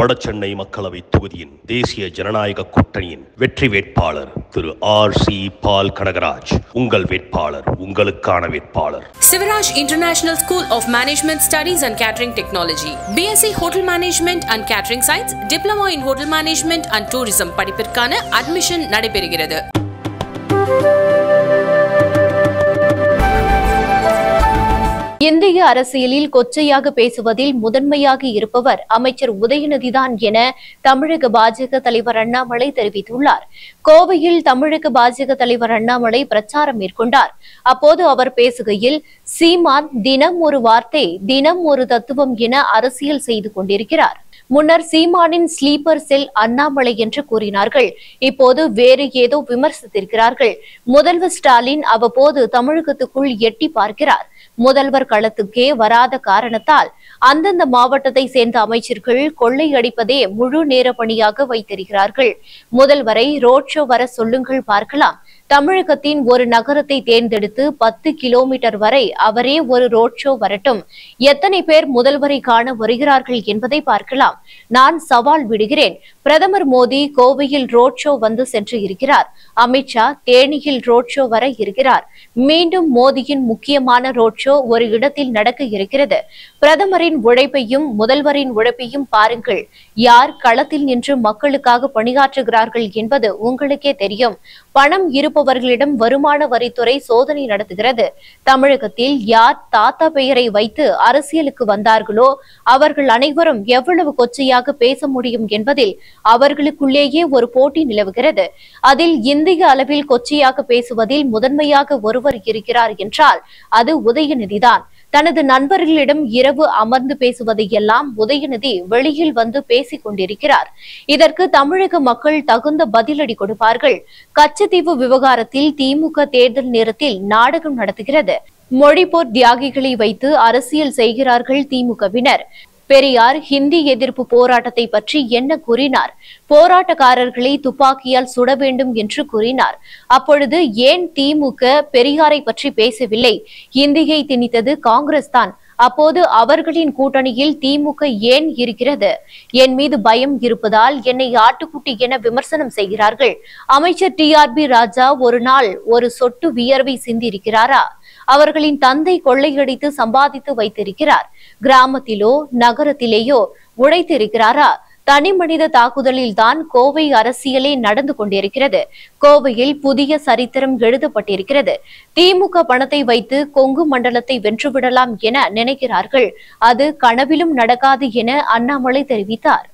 வடசென்னை மக்களவை தொகுதியின் தேசிய ஜனநாயக கூட்டணியின் வெற்றி வேட்பாளர் திரு ஆர் சி பால் கனகராஜ் உங்கள் வேட்பாளர் உங்களுக்கான வேட்பாளர் Sivaraj international school of management studies and catering technology BSc hotel management and catering science diploma in hotel management and tourism படிப்பிற்கான அட்மிஷன் நடைபெறுகிறது இந்திய அரசியலில் கொச்சையாக பேசுவதில் முதன்மையாக இருப்பவர் அமைச்சர் உதயநிதிதான் என தமிழக பாஜக தலைவர் அண்ணாமலை தெரிவித்துள்ளார். கோவையில் தமிழக பாஜக தலைவர் அண்ணாமலை பிரச்சாரம் மேற்கொண்டார். அப்போது அவர் பேசுகையில் சீமான் தினம் ஒரு வார்த்தை தினம் ஒரு தத்துவம் என அரசியல் செய்து கொண்டிருக்கிறார். முன்னர் சீமானின் ஸ்லீப்பர் செல் அண்ணாமலை என்று கூறினார்கள். இப்போது வேறு ஏதோ விமர்சித்திருக்கிறார்கள். முதல்வர் ஸ்டாலின் அவ்வப்போது தமிழகத்துக்குள் எட்டி பார்க்கிறார். முதல்வர் களத்துக்கே வராத காரணத்தால் அந்தந்த மாவட்டத்தை சேர்ந்த அமைச்சர்கள் கொள்ளையடிப்பதே முழு நேர பணியாக வைத்திருக்கிறார்கள் முதல்வரை ரோட் ஷோ வர சொல்லுங்கள் பார்க்கலாம். தமிழகத்தின் ஒரு நகரத்தை தேர்ந்தெடுத்து பத்து கிலோமீட்டர் வரை அவரே ஒரு ரோட் ஷோ வரட்டும். எத்தனை பேர் முதல்வரை காண வருகிறார்கள் என்பதை பார்க்கலாம். நான் சவால் விடுகிறேன். பிரதமர் மோடி கோவையில் ரோட் ஷோ வந்து சென்று இருக்கிறார். அமித்ஷா தேனியில் ரோட் ஷோ வர இருக்கிறார். மீண்டும் மோடியின் முக்கியமான ரோட் ஷோ ஷோ ஒரு இடத்தில் நடக்க இருக்கிறது. பிரதமரின் உழைப்பையும் முதல்வரின் உழைப்பையும் பாருங்கள். யார் களத்தில் நின்று மக்களுக்காக பணியாற்றுகிறார்கள் என்பது உங்களுக்கே தெரியும். பணம் இருப்பவர்களிடம் வருமான வரித்துறை சோதனை நடத்துகிறது. தமிழகத்தில் யார் தாத்தா பெயரை வைத்து அரசியலுக்கு வந்தார்களோ அவர்கள் அனைவரும் எவ்வளவு கொச்சையாக பேச முடியும் என்பதில் அவர்களுக்குள்ளேயே ஒரு போட்டி நிலவுகிறது. அதில் இந்திய அளவில் கொச்சையாக பேசுவதில் முதன்மையாக ஒருவர் இருக்கிறார் என்றால் அது உதய உதயநிதிதான். தனது நண்பர்களிடம் இரவு அமர்ந்து பேசுவதையெல்லாம் உதயநிதி வெளியில் வந்து பேசிக் கொண்டிருக்கிறார். இதற்கு தமிழக மக்கள் தகுந்த பதிலடி கொடுப்பார்கள். கச்சத்தீவு விவகாரத்தில் திமுக தேர்தல் நேரத்தில் நாடகம் நடத்துகிறது. மொழிப்போர் தியாகிகளை வைத்து அரசியல் செய்கிறார்கள் திமுகவினர். பெரியார் ஹிந்தி எதிர்ப்பு போராட்டத்தை பற்றி என்ன கூறினார்? போராட்டக்காரர்களை துப்பாக்கியால் சுட வேண்டும் என்று கூறினார். அப்பொழுது ஏன் திமுக பெரியாரை பற்றி பேசவில்லை? இந்தியை திணித்தது காங்கிரஸ் தான். அப்போது அவர்களின் கூட்டணியில் திமுக ஏன் இருக்கிறது? என் மீது பயம் இருப்பதால் என்னை ஆட்டுக்குட்டி என விமர்சனம் செய்கிறார்கள். அமைச்சர் டி ஆர் பி ராஜா ஒரு நாள் ஒரு சொட்டு வியர்வை சிந்தியிருக்கிறாரா? அவர்களின் தந்தை கொள்ளையடித்து சம்பாதித்து வைத்திருக்கிறார். கிராமத்திலோ நகரத்திலேயோ உழைத்திருக்கிறாரா? தனி மனித தாக்குதலில் தான் கோவை அரசியலே நடந்து கொண்டிருக்கிறது. கோவையில் புதிய சரித்திரம் எழுதப்பட்டிருக்கிறது. திமுக பணத்தை வைத்து கொங்கு மண்டலத்தை வென்றுவிடலாம் என நினைக்கிறார்கள். அது கனவிலும் நடக்காது என அண்ணாமலை தெரிவித்தார்.